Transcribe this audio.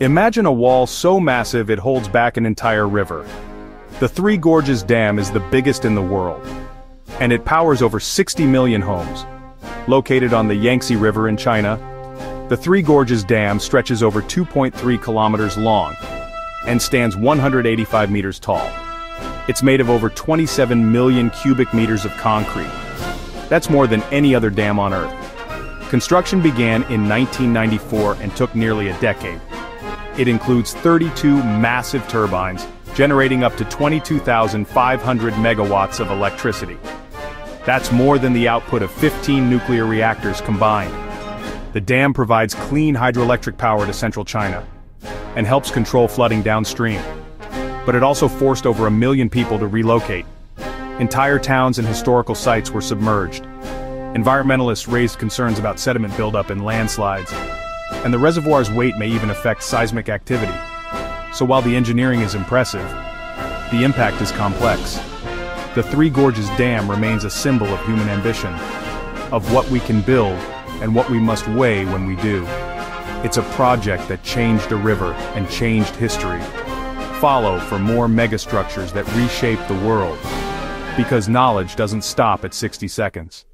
Imagine a wall so massive it holds back an entire river. The Three Gorges Dam is the biggest in the world. And it powers over 60 million homes. Located on the Yangtze River in China, the Three Gorges Dam stretches over 2.3 kilometers long and stands 185 meters tall. It's made of over 27 million cubic meters of concrete. That's more than any other dam on Earth. Construction began in 1994 and took nearly a decade. It includes 32 massive turbines, generating up to 22,500 megawatts of electricity. That's more than the output of 15 nuclear reactors combined. The dam provides clean hydroelectric power to central China and helps control flooding downstream. But it also forced over a million people to relocate. Entire towns and historical sites were submerged. Environmentalists raised concerns about sediment buildup and landslides, and the reservoir's weight may even affect seismic activity. So while the engineering is impressive, the impact is complex. The Three Gorges Dam remains a symbol of human ambition, of what we can build and what we must weigh when we do. It's a project that changed a river and changed history. Follow for more megastructures that reshape the world. Because knowledge doesn't stop at 60 seconds.